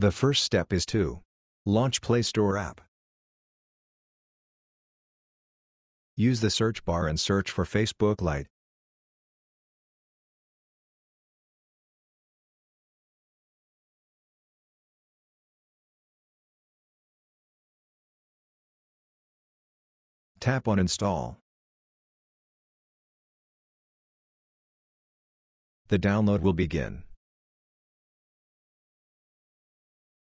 The first step is to launch Play Store app. Use the search bar and search for Facebook Lite. Tap on Install. The download will begin.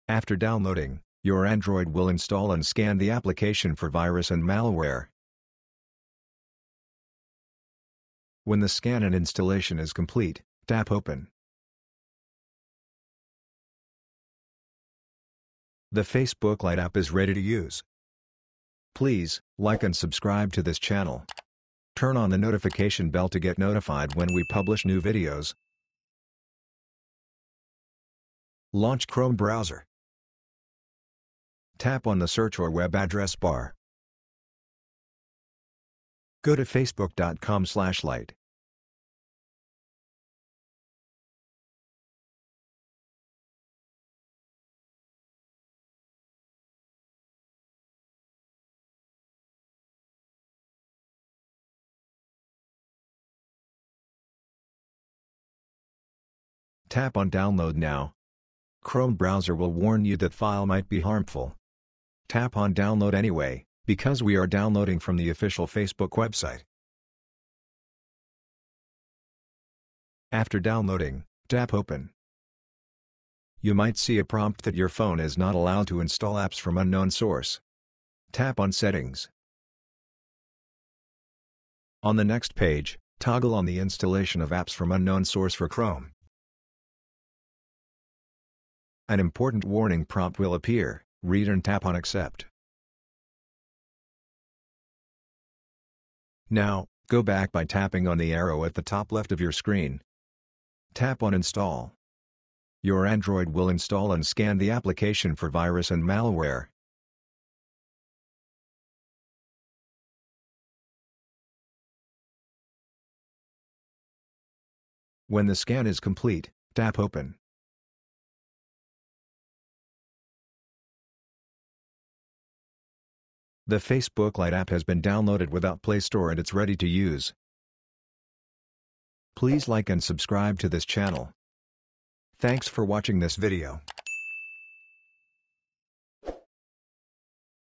After downloading, your Android will install and scan the application for virus and malware. When the scan and installation is complete, tap Open. The Facebook Lite app is ready to use. Please, like and subscribe to this channel. Turn on the notification bell to get notified when we publish new videos. Launch Chrome browser. Tap on the search or web address bar. Go to facebook.com slash lite. Tap on Download now. Chrome browser will warn you that file might be harmful. Tap on Download anyway, because we are downloading from the official Facebook website. After downloading, tap Open. You might see a prompt that your phone is not allowed to install apps from unknown source. Tap on Settings. On the next page, toggle on the installation of apps from unknown source for Chrome. An important warning prompt will appear, read and tap on Accept. Now, go back by tapping on the arrow at the top left of your screen. Tap on Install. Your Android will install and scan the application for virus and malware. When the scan is complete, tap Open. The Facebook Lite app has been downloaded without Play Store and it's ready to use. Please like and subscribe to this channel. Thanks for watching this video.